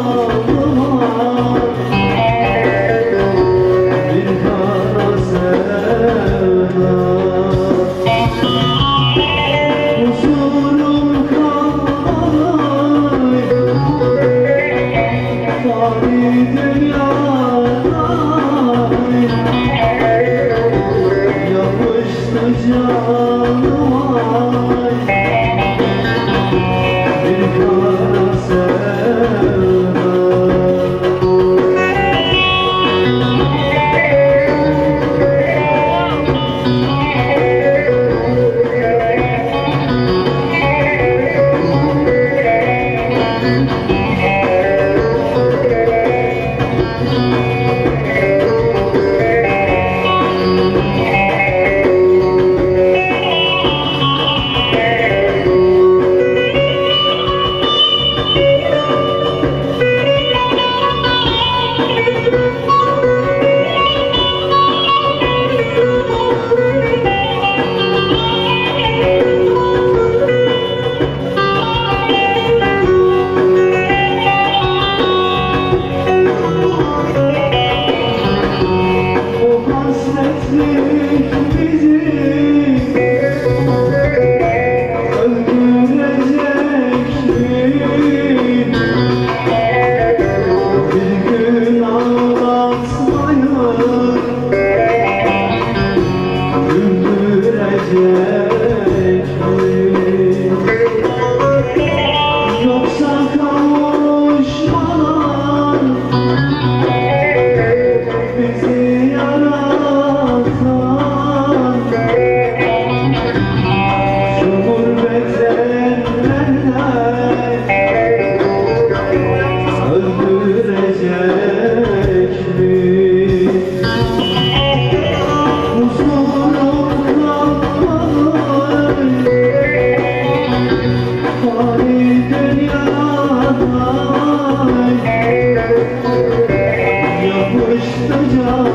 Oh, oh, oh.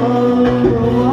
Canıma